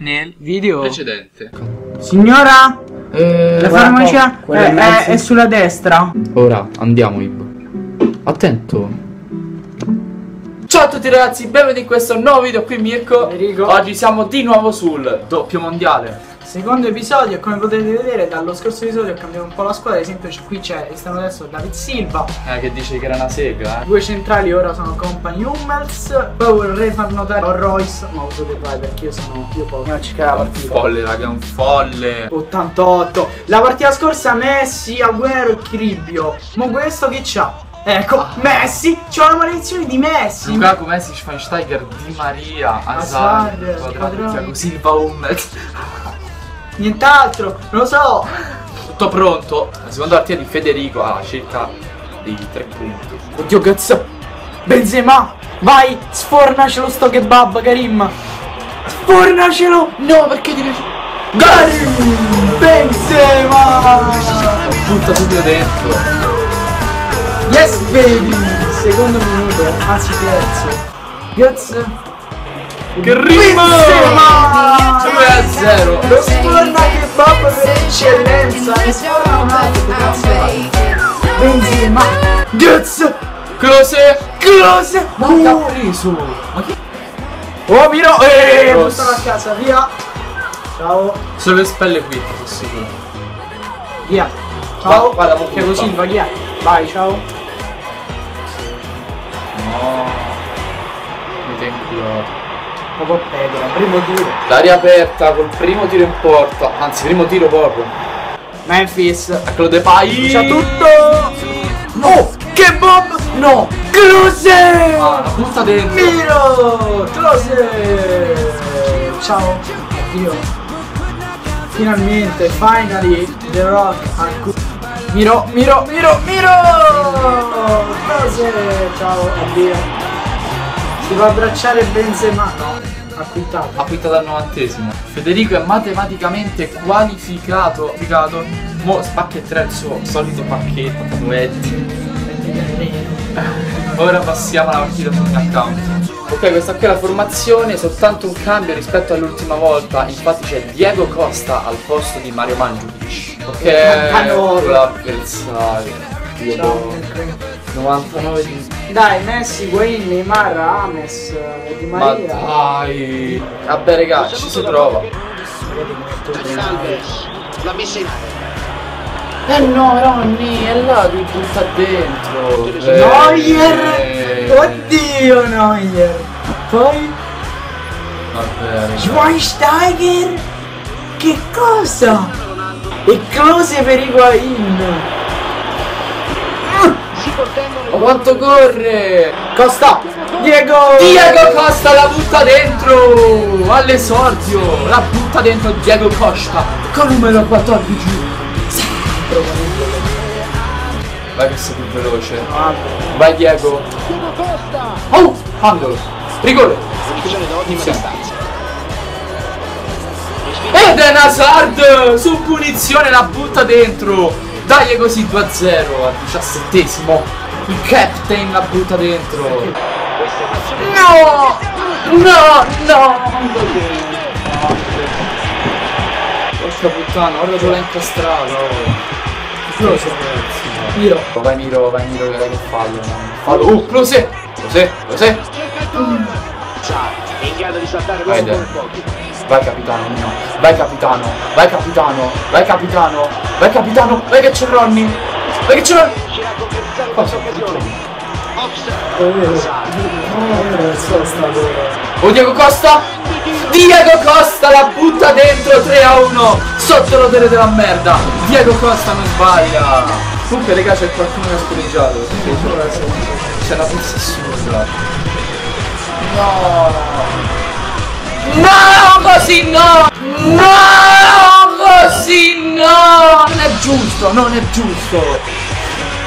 nel Video. precedente. Signora, Eh, la farmacia è, è- è sulla destra. Ora andiamo, Ib. Attento. Ciao a tutti ragazzi, benvenuti in questo nuovo video qui Mirko. Enrico. Oggi siamo di nuovo sul doppio mondiale. Secondo episodio, come potete vedere dallo scorso episodio ho cambiato un po' la squadra, ad esempio c'è- qui c'è esterno adesso David Silva, Eh, che dice che era una sega, eh. due centrali ora sono Company Hummels, poi vorrei far notare a Royce, ma uso dei vai perché io sono io poco. Non ci È un folle, raga, un folle. 88. La partita scorsa Messi, Agüero e Cribbio. Ma questo che c'ha? Ecco, Messi, c'ha una maledizione di Messi. Lukaku, Messi, Schweinsteiger, Di Maria, Hazard, Quadrato. Thiago Silva, Hummels. Nient'altro, non lo so. Tutto pronto. La seconda partita di Federico a circa dei tre punti. Oddio cazzo. Benzema, vai, sfornacelo sto kebab, Karim. Sfornacelo. No, perché devi... Karim, Benzema. Butta subito dentro. Yes baby. Secondo minuto, anzi terzo. Grazie. Che rima! Benzema! 2 a 0. Lo sforna kebab per eccellenza. E altro, cazzo. Benzema. Grazie. Close. Close. Ma che ha preso? Ma che... Oh Miro, eh, Ross. buttalo a casa, via. Ciao. Sono le spelle qui, sono sicuro. Via. Ciao. vada, mo Thiago. Silva, è? Vai, ciao. No. Mi tengo. Proprio pecora, primo tiro. L'aria aperta col primo tiro in porta. Anzi, primo tiro proprio. Memphis. Eccolo De Pai. C'ha tutto. Oh, che bomba. No. Close. Ah, la butta dentro. Miro. Close. Ciao. Addio. Finalmente, finally, The Rock al cu- Miro, Miro, Miro, Miro! Close. Ciao, addio. A abbracciare Benzema. No, ha quittato. Ha quintato al novantesimo. Federico è matematicamente qualificato. qualificato. Mo spacchetterà il suo solito pacchetto. Duetti. Ora passiamo alla partita sul mio account. Ok, questa qui è la formazione, soltanto un cambio rispetto all'ultima volta. Infatti c'è Diego Costa al posto di Mario Mandzukic. Ok, l'avversario. Io Ciao. do 99 di... Dai, Messi, Wayne, Neymar, Ames, eh, Di Ma Maria. dai! Vabbè raga, ci si prova. l'ha messa Eh no, Ronny, è là che butta dentro. Neuer! Eh. Oddio, Neuer! Poi Vabbè, Schweinsteiger! Che cosa? E close per Higuain! Ma quanto corre! Costa! Diego! Diego Costa la butta dentro! All'esordio! La butta dentro Diego Costa con numero 14. Vai che sei più veloce. Vai Diego. Oh! Angolo! Rigore! Ed è Hazard! Su punizione la butta dentro! Dai è così 2-0 al diciassettesimo. Il captain la butta dentro. No! No! No! Porca puttana, guarda dove l'ha incastrato. Close, ragazzi. Miro! Vai Miro, vai Miro che che fallo. Fallo. Uh, close! Close, close. è in grado di saltare dai. con pochi Vai capitano mio, vai capitano, vai capitano, vai capitano, vai capitano, vai che c'è Ronny, vai che c'è Ronny. Oh Diego Costa, Diego Costa la butta dentro 3 a 1, sotto l'odore della merda, Diego Costa non sbaglia. Comunque raga c'è qualcuno che ha scorreggiato, c'è una pizza assurda. No! No, così no! No, così no! Non è giusto, non è giusto!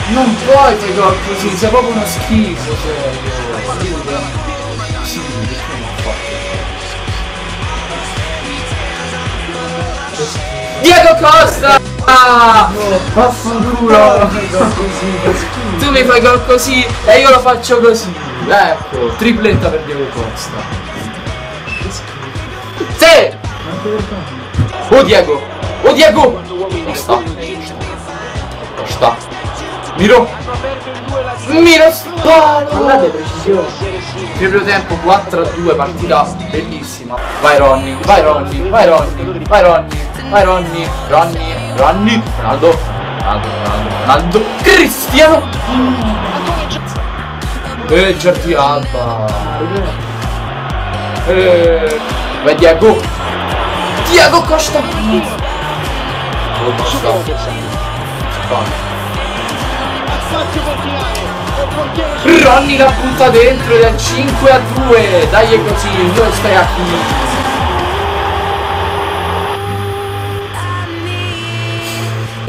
Non puoi fare gol così, sei proprio uno schifo, serio. Sì, perché non ho fatto? Diego Costa! Ah! Vaffanculo! Tu mi fai gol così e io lo faccio così. Ecco, tripletta per Diego Costa. Sì! Oh Diego! Oh Diego! Costa. Costa. Miro! Miro sparo! Guardate precisione. Primo tempo 4 a 2, partita bellissima. Vai Ronny, vai Ronny, vai Ronny, vai Ronny, vai Ronny, Ronny, Ronny, Ronaldo, Ronaldo, Ronaldo, Cristiano! E Jordi Alba! E... Vai Diego! Diego Costa! Oh, Costa. Vai. Ronny la butta dentro ed è 5 a 2 Dai è così, dove stai a qui?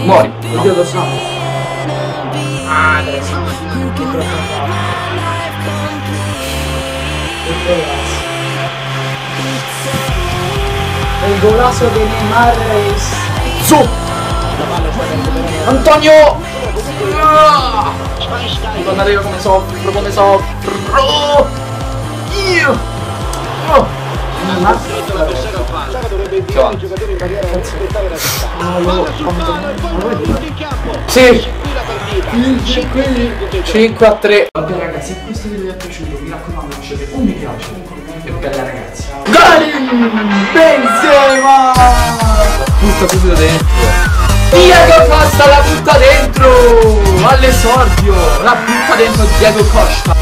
Muori no. Io lo so. Madre santa. Il golasso di Neymar Su Antonio Ah! Madonna io come soffro, come soffro Io Oh Neymar. Sì Quindi, quindi. 5 a 3 Benzema Butta subito dentro. Diego Costa la butta dentro. All'esordio La butta dentro Diego Costa